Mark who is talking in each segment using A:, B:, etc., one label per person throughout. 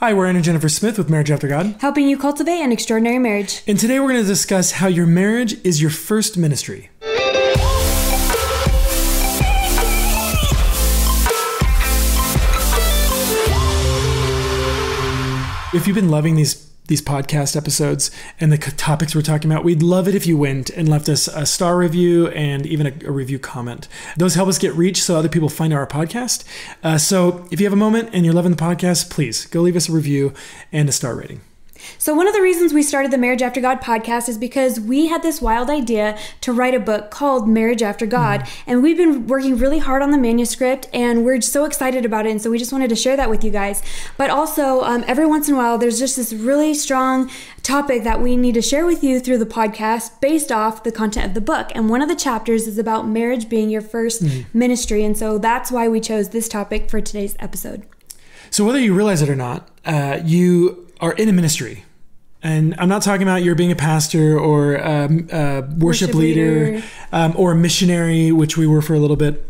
A: Hi, we're Aaron and Jennifer Smith with Marriage After God.
B: helping you cultivate an extraordinary marriage.
A: And today we're going to discuss how your marriage is your first ministry. If you've been loving these these podcast episodes and the topics we're talking about, we'd love it if you went and left us a star review and even a, a review comment. Those help us get reach so other people find our podcast. Uh, so if you have a moment and you're loving the podcast, please go leave us a review and a star rating.
B: So, one of the reasons we started the Marriage After God podcast is because we had this wild idea to write a book called Marriage After God. And we've been working really hard on the manuscript and we're so excited about it. And so, we just wanted to share that with you guys. But also, um, every once in a while, there's just this really strong topic that we need to share with you through the podcast based off the content of the book. And one of the chapters is about marriage being your 1st ministry. And so, that's why we chose this topic for today's episode.
A: So whether you realize it or not, uh, you are in a ministry. And I'm not talking about you're being a pastor or um, a worship,
B: Worship
A: leader,
B: leader.
A: Um, or a missionary, which we were for a little bit.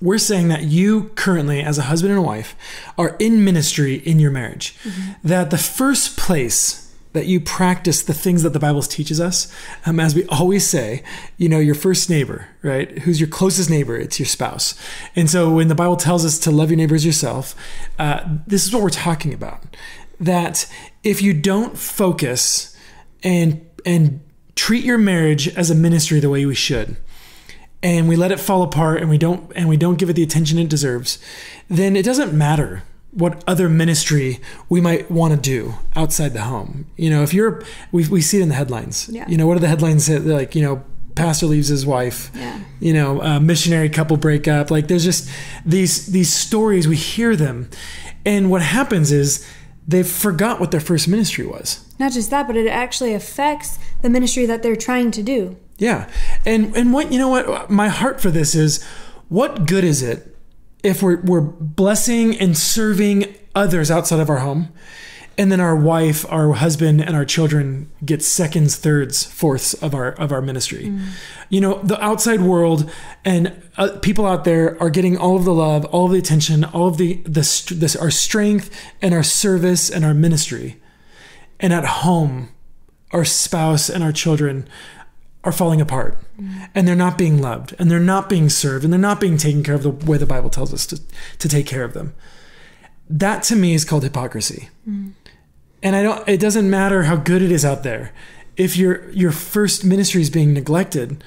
A: We're saying that you currently, as a husband and a wife, are in ministry in your marriage. That the first place that you practice the things that the Bible teaches us, um, as we always say, you know, your first neighbor, right? Who's your closest neighbor? It's your spouse. And so when the Bible tells us to love your neighbor as yourself, uh, this is what we're talking about. That if you don't focus and and treat your marriage as a ministry the way we should, and we let it fall apart and we don't and we don't give it the attention it deserves, then it doesn't matter what other ministry we might want to do outside the home. You know, if you're we we see it in the headlines.
B: Yeah.
A: You know, what are the headlines? They're like, you know, pastor leaves his wife.
B: Yeah.
A: You know, uh, missionary couple break up. Like there's just these these stories we hear them. And what happens is they forgot what their first ministry was.
B: Not just that, but it actually affects the ministry that they're trying to do.
A: Yeah. And and what you know what my heart for this is what good is it if we're we're blessing and serving others outside of our home and then our wife, our husband and our children get seconds, thirds, fourths of our of our ministry. Mm. You know, the outside world and uh, people out there are getting all of the love, all of the attention, all of the the, this our strength and our service and our ministry. And at home, our spouse and our children are falling apart mm. and they're not being loved and they're not being served and they're not being taken care of the way the Bible tells us to, to take care of them. That to me is called hypocrisy. Mm. And I don't it doesn't matter how good it is out there. If your your first ministry is being neglected,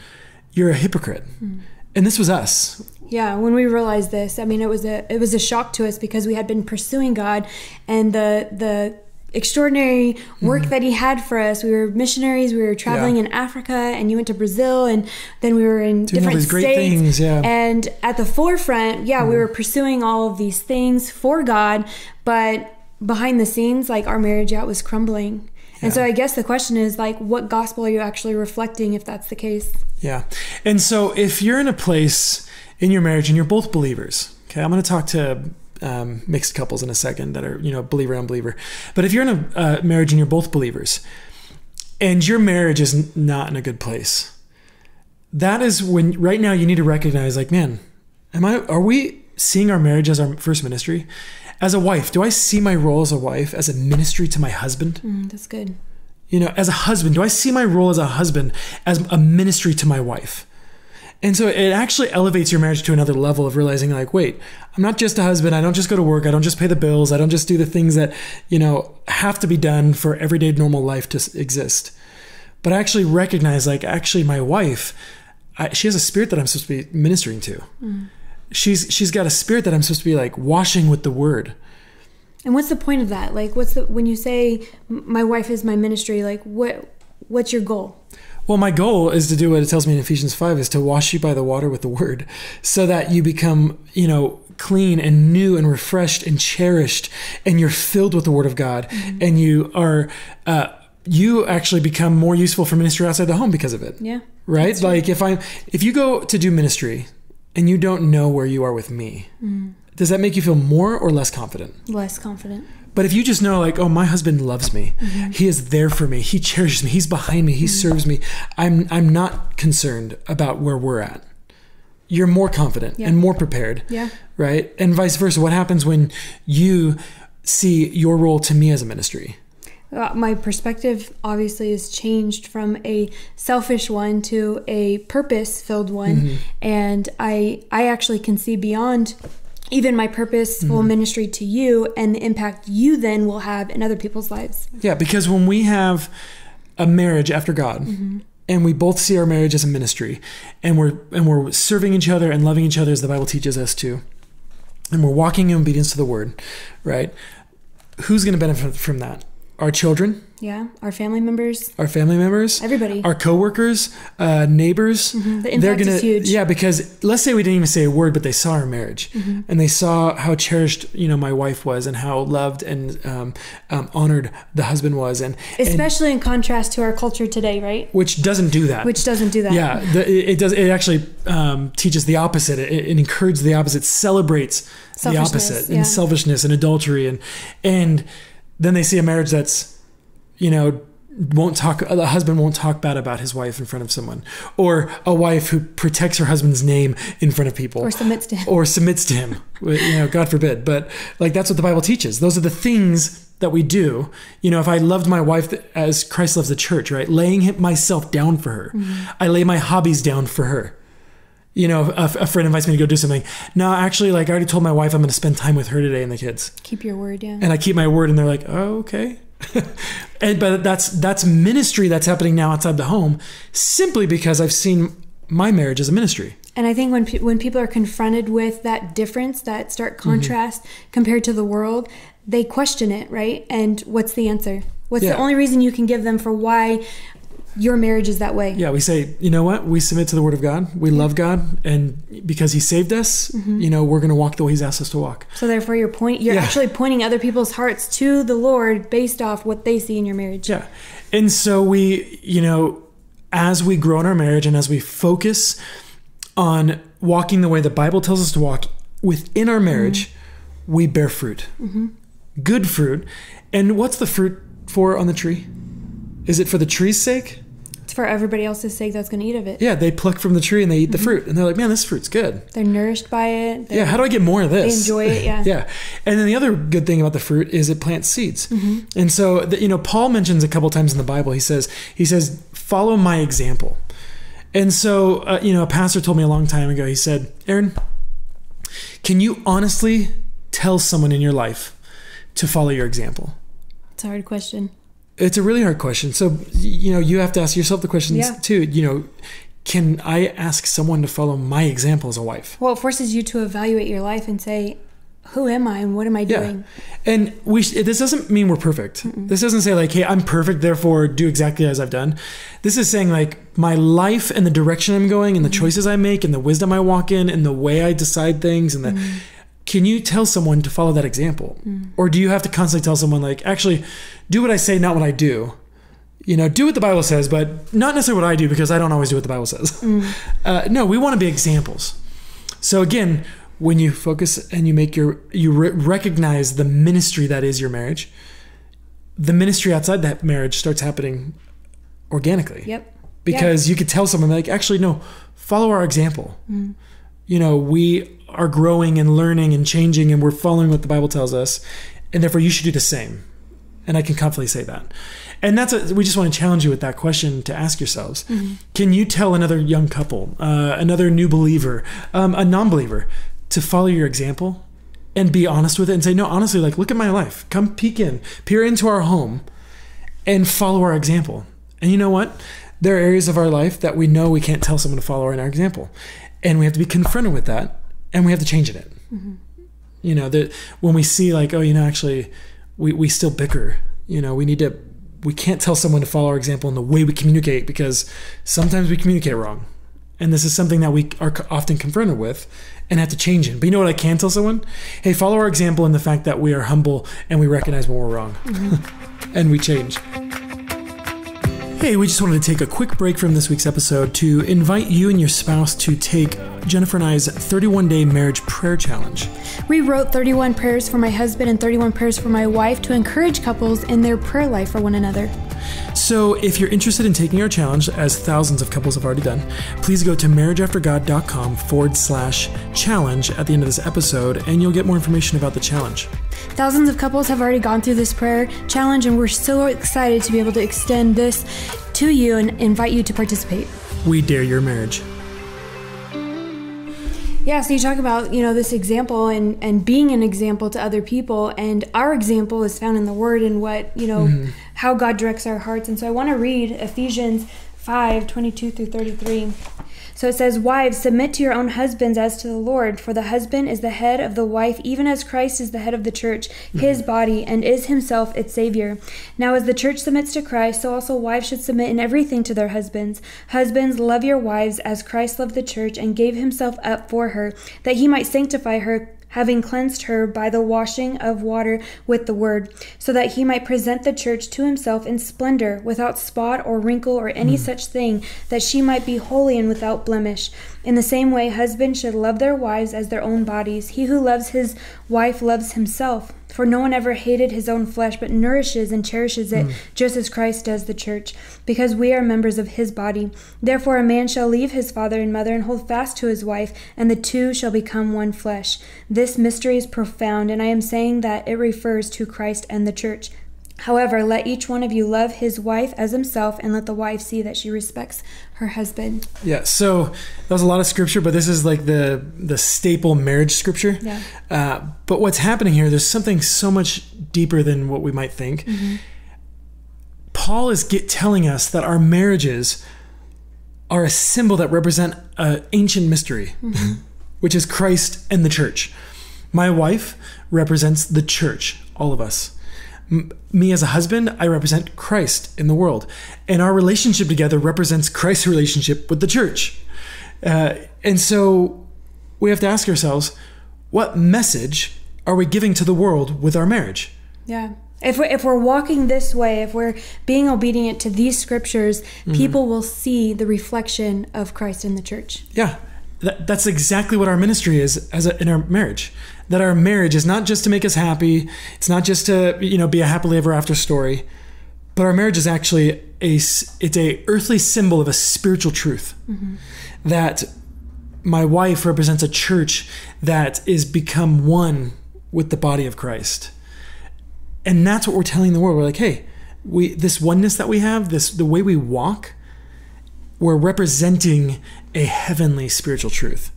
A: you're a hypocrite. Hmm. And this was us.
B: Yeah, when we realized this, I mean, it was a it was a shock to us because we had been pursuing God and the the extraordinary hmm. work that He had for us. We were missionaries. We were traveling.
A: Yeah.
B: in Africa, and you went to Brazil, and then we were in
A: all
B: different
A: these great
B: states.
A: things, yeah.
B: And at the forefront, yeah, we hmm. were pursuing all of these things for God, but behind the scenes, like our marriage, yeah, was crumbling. And so I guess the question is like, what gospel are you actually reflecting if that's the case?
A: Yeah. And so if you're in a place in your marriage and you're both believers, okay, I'm going to talk to um, mixed couples in a second that are, you know, believer, unbeliever. But if you're in a uh, marriage and you're both believers and your marriage is not in a good place, that is when right now you need to recognize like, man, am I, are we seeing our marriage as our first ministry? As a wife, do I see my role as a wife as a ministry to my husband?
B: Mm, that's good.
A: you know, as a husband, do I see my role as a husband as a ministry to my wife? And so it actually elevates your marriage to another level of realizing, like, wait, I'm not just a husband. I don't just go to work. I don't just pay the bills. I don't just do the things that, you know, have to be done for everyday normal life to exist. But I actually recognize, like, actually, my wife, I, she has a spirit that I'm supposed to be ministering to. She's she's got a spirit that I'm supposed to be like washing with the word.
B: And what's the point of that? Like, what's the when you say my wife is my ministry? Like, what what's your goal?
A: Well, my goal is to do what it tells me in Ephesians 5 is to wash you by the water with the word so that you become, you know, clean and new and refreshed and cherished and you're filled with the word of God and you are uh you actually become more useful for ministry outside the home because of it.
B: Yeah,
A: Right? Like if I'm if you go to do ministry and you don't know where you are with me, mm. does that make you feel more or less confident?
B: less confident.
A: But if you just know, like, oh, my husband loves me, mm-hmm. he is there for me, he cherishes me, he's behind me, he mm. serves me. I'm I'm not concerned about where we're at. You're more confident
B: Yeah.
A: and more prepared,
B: Yeah,
A: right? And vice versa. What happens when you see your role to me as a ministry?
B: Uh, my perspective obviously has changed from a selfish one to a purpose-filled one,
A: Mm-hmm.
B: and I I actually can see beyond even my purposeful
A: Mm-hmm.
B: ministry to you and the impact you then will have in other people's lives.
A: Yeah, because when we have a marriage after God, and we both see our marriage as a ministry, and we're and we're serving each other and loving each other as the Bible teaches us to, and we're walking in obedience to the Word, right? Who's going to benefit from that? Our children,
B: Yeah, our family members,
A: our family members,
B: everybody.
A: our coworkers, uh, neighbors.
B: The impact is huge.
A: Yeah, because let's say we didn't even say a word, but they saw our marriage
B: Mm-hmm.
A: and they saw how cherished you know my wife was and how loved and um, um, honored the husband was, and, and
B: Especially in contrast to our culture today, right?
A: which doesn't do that.
B: Which doesn't do that.
A: yeah, the, it, it does. It actually um, teaches the opposite. It, it encourages the opposite. Celebrates the opposite
B: yeah.
A: and selfishness and adultery and and then they see a marriage that's you know won't talk the husband won't talk bad about his wife in front of someone or a wife who protects her husband's name in front of people.
B: Or submits to him.
A: or submits to him. You know god forbid. But like that's what the bible teaches. Those are the things that we do. You know if i loved my wife as christ loves the church right? Laying myself down for her. Mm-hmm. I lay my hobbies down for her you know a, a friend invites me to go do something no actually like i already told my wife i'm going to spend time with her today and the kids
B: Keep your word, yeah.
A: and I keep my word, and they're like, "Oh, okay." and but that's that's ministry that's happening now outside the home, simply because I've seen my marriage as a ministry.
B: And I think when pe- when people are confronted with that difference, that stark
A: Mm-hmm.
B: contrast compared to the world, they question it, right? And what's the answer? What's
A: Yeah.
B: the only reason you can give them for why your marriage is that way?
A: Yeah, we say, you know what? We submit to the word of God. We mm-hmm. love God, and because He saved us,
B: Mm-hmm.
A: you know, we're going to walk the way He's asked us to walk.
B: So therefore, you're point you're
A: Yeah.
B: actually pointing other people's hearts to the Lord based off what they see in your marriage.
A: Yeah. And so we, you know, as we grow in our marriage and as we focus on walking the way the Bible tells us to walk within our marriage, mm-hmm. we bear fruit. Mm-hmm. Good fruit. And what's the fruit for on the tree? Is it for the tree's sake?
B: It's for everybody else's sake that's going to eat of it.
A: Yeah, they pluck from the tree and they eat the fruit. And they're like, man, this fruit's good.
B: They're nourished by it. They're-
A: Yeah, how do I get more of this?
B: they enjoy it. Yeah.
A: Yeah. And then the other good thing about the fruit is it plants seeds. And so, the, you know, Paul mentions a couple times in the Bible, he says, he says, follow my example. And so, uh, you know, a pastor told me a long time ago, he said, Aaron, can you honestly tell someone in your life to follow your example?
B: It's a hard question.
A: It's a really hard question. So, you know, you have to ask yourself the questions
B: Yeah.
A: too. You know, can I ask someone to follow my example as a wife?
B: Well, it forces you to evaluate your life and say, who am I and what am I doing?
A: And we sh- this doesn't mean we're perfect. This doesn't say like, hey, I'm perfect, therefore do exactly as I've done. This is saying like my life and the direction I'm going and the mm-hmm. choices I make and the wisdom I walk in and the way I decide things and the mm-hmm. Can you tell someone to follow that example? Or do you have to constantly tell someone like, actually, do what I say, not what I do? You know, do what the Bible says, but not necessarily what I do because I don't always do what the Bible says. Uh, no, we want to be examples. So again, when you focus and you make your you re- recognize the ministry that is your marriage, the ministry outside that marriage starts happening organically.
B: Yep.
A: Because you could tell someone like, actually, no, follow our example.
B: Mm-hmm.
A: You know, we are growing and learning and changing, and we're following what the Bible tells us, and therefore you should do the same. And I can confidently say that. And that's a, we just want to challenge you with that question to ask yourselves:
B: Mm-hmm.
A: Can you tell another young couple, uh, another new believer, um, a non-believer, to follow your example and be honest with it and say, no, honestly, like look at my life, come peek in, peer into our home, and follow our example. And you know what? There are areas of our life that we know we can't tell someone to follow in our example, and we have to be confronted with that, and we have to change in it. Mm-hmm. You know that when we see like, oh, you know, actually, we we still bicker. You know, we need to. We can't tell someone to follow our example in the way we communicate because sometimes we communicate wrong, and this is something that we are often confronted with and have to change in. But you know what I can tell someone? Hey, follow our example in the fact that we are humble and we recognize when we're wrong, mm-hmm. and we change. Hey, we just wanted to take a quick break from this week's episode to invite you and your spouse to take Jennifer and I's 31 day marriage prayer challenge.
B: We wrote 31 prayers for my husband and 31 prayers for my wife to encourage couples in their prayer life for one another.
A: So, if you're interested in taking our challenge, as thousands of couples have already done, please go to marriageaftergod.com forward slash challenge at the end of this episode, and you'll get more information about the challenge.
B: Thousands of couples have already gone through this prayer challenge, and we're so excited to be able to extend this to you and invite you to participate.
A: We dare your marriage.
B: Yeah, so you talk about, you know, this example and and being an example to other people and our example is found in the word and what, you know, mm-hmm. how God directs our hearts. And so I want to read Ephesians 5, 22 through 33. So it says, Wives, submit to your own husbands as to the Lord, for the husband is the head of the wife, even as Christ is the head of the church, his mm-hmm. body, and is himself its Savior. Now, as the church submits to Christ, so also wives should submit in everything to their husbands. Husbands, love your wives as Christ loved the church and gave himself up for her, that he might sanctify her having cleansed her by the washing of water with the word, so that he might present the church to himself in splendor, without spot or wrinkle or any mm. such thing, that she might be holy and without blemish. In the same way, husbands should love their wives as their own bodies. He who loves his wife loves himself. For no one ever hated his own flesh, but nourishes and cherishes it, mm. just as Christ does the church, because we are members of his body. Therefore, a man shall leave his father and mother and hold fast to his wife, and the two shall become one flesh. This mystery is profound, and I am saying that it refers to Christ and the church. However, let each one of you love his wife as himself, and let the wife see that she respects her husband.
A: Yeah. So that was a lot of scripture, but this is like the the staple marriage scripture.
B: Yeah.
A: Uh, but what's happening here? There's something so much deeper than what we might think. Mm-hmm. Paul is get, telling us that our marriages are a symbol that represent an ancient mystery, mm-hmm. which is Christ and the church. My wife represents the church, all of us me as a husband, I represent Christ in the world. And our relationship together represents Christ's relationship with the church. Uh, and so we have to ask ourselves what message are we giving to the world with our marriage?
B: Yeah. If we're, if we're walking this way, if we're being obedient to these scriptures, mm-hmm. people will see the reflection of Christ in the church.
A: Yeah. That, that's exactly what our ministry is as a, in our marriage that our marriage is not just to make us happy. It's not just to you know be a happily ever after story, but our marriage is actually a it's a earthly symbol of a spiritual truth mm-hmm. that my wife represents a church that is become one with the body of Christ. And that's what we're telling the world. We're like, hey, we this oneness that we have, this the way we walk, we're representing a heavenly spiritual truth.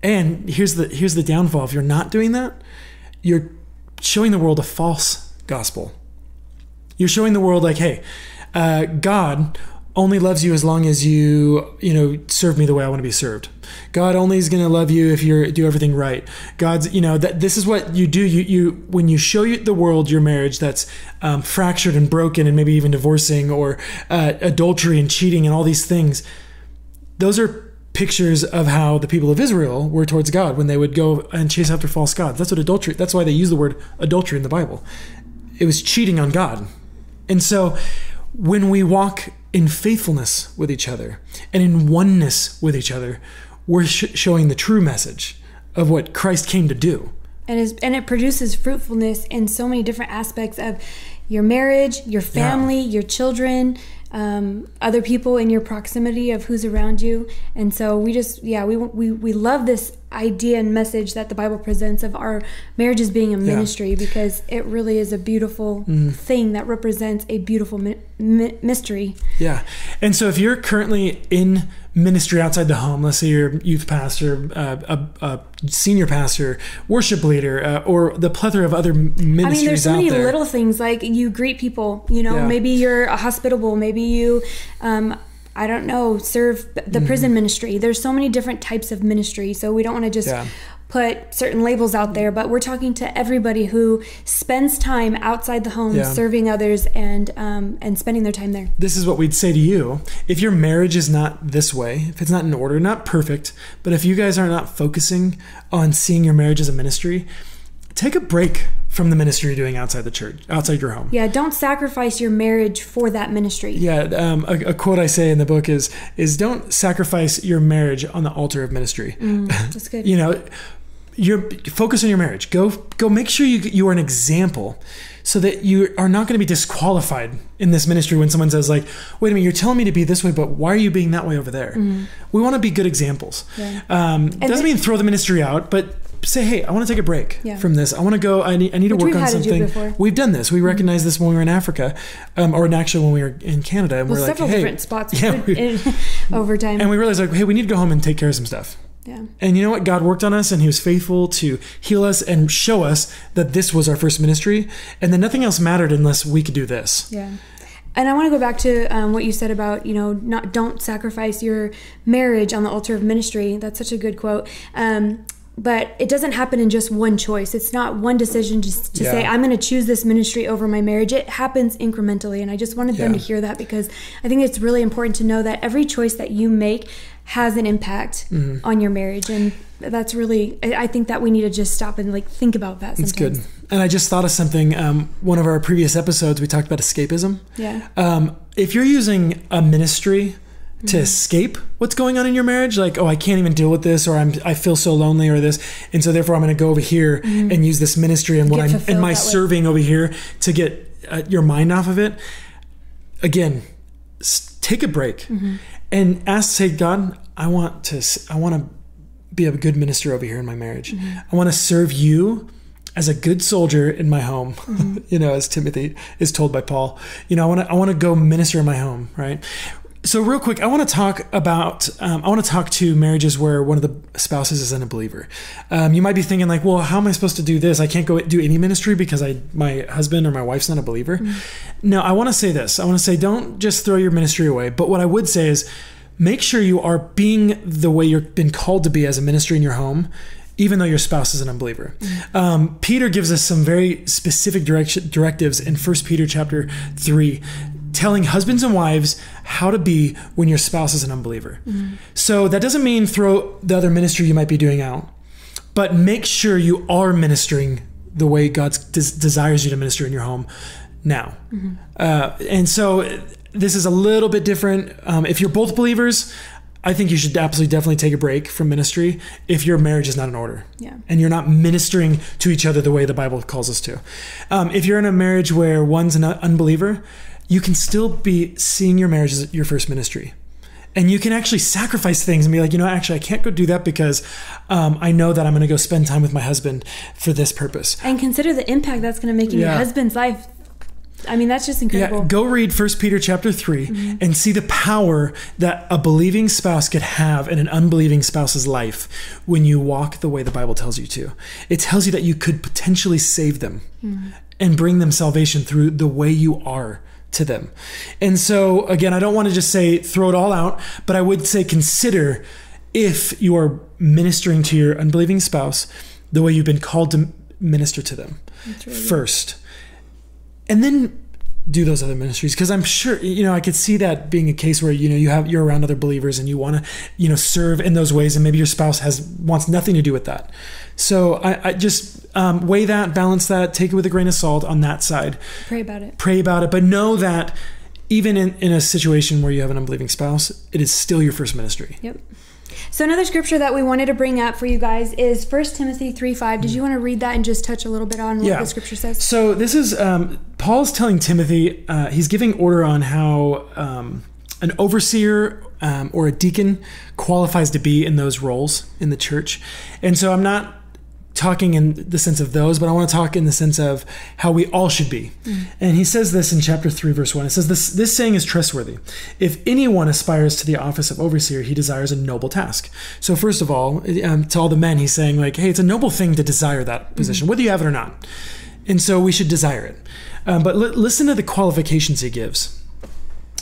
A: And here's the here's the downfall. If you're not doing that, you're showing the world a false gospel. You're showing the world like, hey, uh, God only loves you as long as you you know serve me the way I want to be served. God only is going to love you if you do everything right. God's you know that this is what you do. You you when you show the world your marriage that's um, fractured and broken and maybe even divorcing or uh, adultery and cheating and all these things. Those are pictures of how the people of Israel were towards God when they would go and chase after false gods. That's what adultery. That's why they use the word adultery in the Bible. It was cheating on God. And so when we walk in faithfulness with each other and in oneness with each other, we're sh- showing the true message of what Christ came to do.
B: And, is, and it produces fruitfulness in so many different aspects of your marriage, your family, yeah. your children, um, other people in your proximity of who's around you. And so we just, yeah, we, we, we love this idea and message that the Bible presents of our marriages being a ministry yeah. because it really is a beautiful mm. thing that represents a beautiful mi- mi- mystery.
A: Yeah. And so if you're currently in ministry outside the home, let's say you're a youth pastor, uh, a, a, senior pastor, worship leader, uh, or the plethora of other ministries I mean,
B: there's so many there. little things like you greet people, you know, yeah. maybe you're hospitable, maybe you um, I don't know, serve the mm-hmm. prison ministry. There's so many different types of ministry. So we don't want to just yeah. Put certain labels out there, but we're talking to everybody who spends time outside the home yeah. serving others and um, and spending their time there.
A: This is what we'd say to you. If your marriage is not this way, if it's not in order, not perfect, but if you guys are not focusing on seeing your marriage as a ministry, take a break from the ministry you're doing outside the church, outside your home.
B: Yeah, don't sacrifice your marriage for that ministry.
A: Yeah, um, a, a, quote I say in the book is is don't sacrifice your marriage on the altar of ministry.
B: Mm, that's good.
A: you know, you're focus on your marriage. Go go make sure you you are an example so that you are not going to be disqualified in this ministry when someone says like wait a minute you're telling me to be this way but why are you being that way over there mm-hmm. we want to be good examples yeah. um, doesn't mean throw the ministry out but say, hey, I want to take a break
B: Yeah.
A: from this. I want to go. I need, I need
B: Which
A: to work on
B: do
A: something.
B: before.
A: We've done this. We recognized this when we were in Africa, um, or actually when we were in Canada, and
B: Well,
A: we're like,
B: several
A: hey,
B: different spots
A: Yeah, we-
B: in, over time.
A: and we realized like, hey, we need to go home and take care of some stuff.
B: Yeah.
A: And you know what? God worked on us and He was faithful to heal us and show us that this was our first ministry and that nothing else mattered unless we could do this.
B: Yeah. And I want to go back to um, what you said about, you know, not don't sacrifice your marriage on the altar of ministry. That's such a good quote. Um, but it doesn't happen in just one choice. It's not one decision just to say, I'm going to choose this ministry over my marriage. It happens incrementally. And I just wanted them to hear that because I think it's really important to know that every choice that you make has an impact
A: Mm-hmm.
B: on your marriage. And that's really, I think that we need to just stop and like think about that
A: It's
B: sometimes.
A: good. And I just thought of something. Um, one of our previous episodes, we talked about escapism.
B: Yeah.
A: Um, if you're using a ministry to
B: Mm-hmm.
A: escape what's going on in your marriage, like, oh, I can't even deal with this, or I'm, I feel so lonely, or this, and so therefore I'm going to go over here and use this ministry and what
B: Mm-hmm.
A: I'm and my
B: that way.
A: serving over here to get uh, your mind off of it. Again, s- take a break
B: Mm-hmm.
A: And ask, say, God, I want to, I want to be a good minister over here in my marriage.
B: Mm-hmm.
A: I want to serve you as a good soldier in my home.
B: Mm-hmm.
A: you know, as Timothy is told by Paul. You know, I want to I want to go minister in my home, right? So real quick, I want to talk about um, I want to talk to marriages where one of the spouses isn't a believer. Um, you might be thinking like, well, how am I supposed to do this? I can't go do any ministry because I my husband or my wife's not a believer. No, I want to say this. I want to say don't just throw your ministry away. But what I would say is make sure you are being the way you've been called to be as a ministry in your home even though your spouse is an unbeliever um, peter gives us some very specific direction, directives in 1 peter chapter 3 telling husbands and wives how to be when your spouse is an unbeliever. So that doesn't mean throw the other ministry you might be doing out but make sure you are ministering the way god des- desires you to minister in your home now. Uh, and so this is a little bit different. Um, if you're both believers i think you should absolutely definitely take a break from ministry if your marriage is not in order
B: Yeah.
A: and you're not ministering to each other the way the bible calls us to. Um, if you're in a marriage where one's an unbeliever you can still be seeing your marriage as your first ministry and you can actually sacrifice things and be like, you know, actually, I can't go do that because um, I know that I'm going to go spend time with my husband for this purpose.
B: And consider the impact that's going to make in your husband's life. I mean, that's just incredible.
A: Yeah, go read First Peter chapter 3 and see the power that a believing spouse could have in an unbelieving spouse's life when you walk the way the Bible tells you to. It tells you that you could potentially save them and bring them salvation through the way you are to them. And so again, I don't want to just say throw it all out, but I would say consider if you are ministering to your unbelieving spouse the way you've been called to minister to them first. And then do those other ministries because i'm sure you know i could see that being a case where you know you have you're around other believers and you want to you know serve in those ways and maybe your spouse has wants nothing to do with that so i, I just um, weigh that balance that take it with a grain of salt on that side
B: Pray about it.
A: pray about it but know that even in, in a situation where you have an unbelieving spouse it is still your first ministry
B: Yep. So another scripture that we wanted to bring up for you guys is 1 Timothy 3 5. Did you want to read that and just touch a little bit on what
A: Yeah.
B: the scripture says?
A: So this is um, Paul's telling Timothy. Uh, he's giving order on how um, an overseer um, or a deacon qualifies to be in those roles in the church. And so I'm not talking in the sense of those, but I want to talk in the sense of how we all should be. And he says this in chapter 3, verse 1. It says, This, this saying is trustworthy. If anyone aspires to the office of overseer, he desires a noble task. So, first of all, um, to all the men, he's saying, like, hey, it's a noble thing to desire that position, whether you have it or not. And so we should desire it. Um, but li- listen to the qualifications he gives.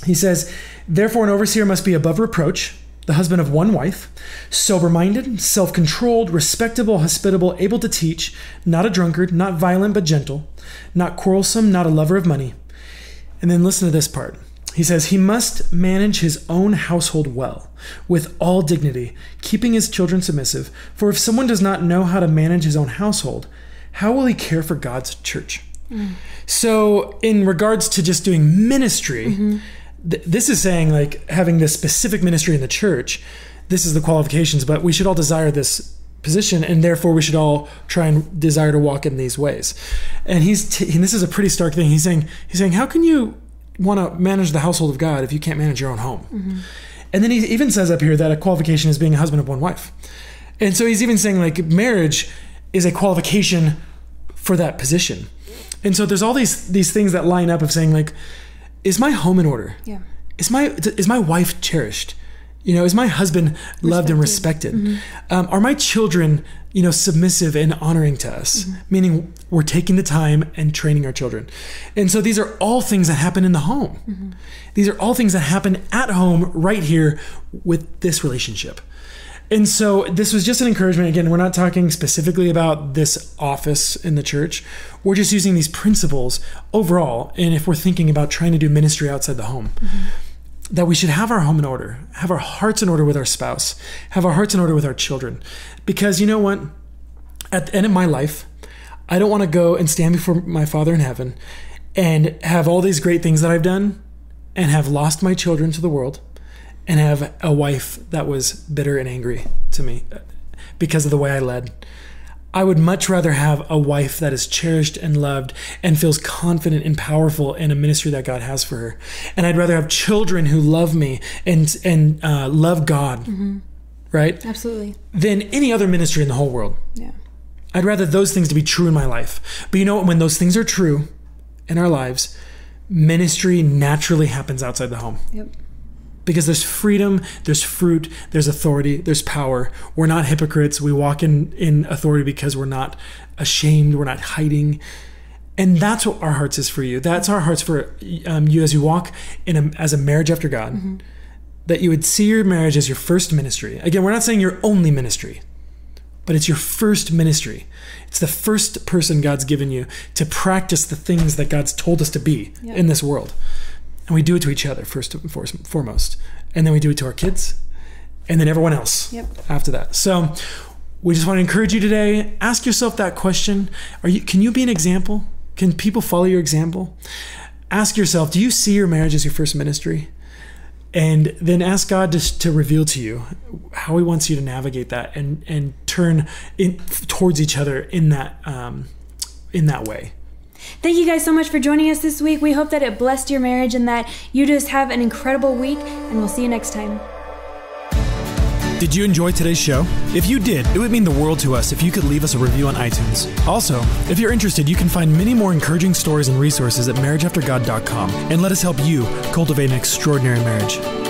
A: He says, Therefore, an overseer must be above reproach, the husband of one wife, sober minded, self controlled, respectable, hospitable, able to teach, not a drunkard, not violent but gentle, not quarrelsome, not a lover of money. And then listen to this part. He says, He must manage his own household well, with all dignity, keeping his children submissive. For if someone does not know how to manage his own household, how will he care for God's church? Mm. So, in regards to just doing ministry, mm-hmm. Th- this is saying like having this specific ministry in the church. This is the qualifications, but we should all desire this position, and therefore we should all try and desire to walk in these ways. And he's t- and this is a pretty stark thing. He's saying he's saying how can you want to manage the household of God if you can't manage your own home? Mm-hmm. And then he even says up here that a qualification is being a husband of one wife. And so he's even saying like marriage is a qualification for that position. And so there's all these these things that line up of saying like, is my home in order?
B: Yeah.
A: Is my is my wife cherished? You know, is my husband loved and respected? Mm-hmm. Um, are my children, you know, submissive and honoring to us? Mm-hmm. Meaning we're taking the time and training our children. And so these are all things that happen in the home. Mm-hmm. These are all things that happen at home right here with this relationship. And so this was just an encouragement. Again, we're not talking specifically about this office in the church. We're just using these principles overall. And if we're thinking about trying to do ministry outside the home, that we should have our home in order, have our hearts in order with our spouse, have our hearts in order with our children. Because you know what? At the end of my life, I don't want to go and stand before my Father in heaven and have all these great things that I've done and have lost my children to the world and have a wife that was bitter and angry to me because of the way I led. I would much rather have a wife that is cherished and loved and feels confident and powerful in a ministry that God has for her. And I'd rather have children who love me and and uh, love God, right?
B: Absolutely.
A: Than any other ministry in the whole world.
B: Yeah.
A: I'd rather those things to be true in my life. But you know what? When those things are true in our lives, ministry naturally happens outside the home
B: Yep.
A: Because there's freedom, there's fruit, there's authority, there's power. We're not hypocrites. We walk in in authority because we're not ashamed. We're not hiding. And that's what our hearts is for you. That's our hearts for um, you as you walk in a, as a marriage after God. That you would see your marriage as your first ministry. Again, we're not saying your only ministry, but it's your first ministry. It's the first person God's given you to practice the things that God's told us to be
B: Yeah.
A: in this world. And we do it to each other first and foremost. And then we do it to our kids and then everyone else
B: Yep.
A: after that. So we just want to encourage you today. Ask yourself that question. Are you can you be an example? Can people follow your example? Ask yourself, do you see your marriage as your first ministry? And then ask God to, to reveal to you how He wants you to navigate that and and turn in towards each other in that um, in that way.
B: Thank you guys so much for joining us this week. We hope that it blessed your marriage and that you just have an incredible week, and we'll see you next time.
A: Did you enjoy today's show? If you did, it would mean the world to us if you could leave us a review on iTunes. Also, if you're interested, you can find many more encouraging stories and resources at marriageaftergod.com and let us help you cultivate an extraordinary marriage.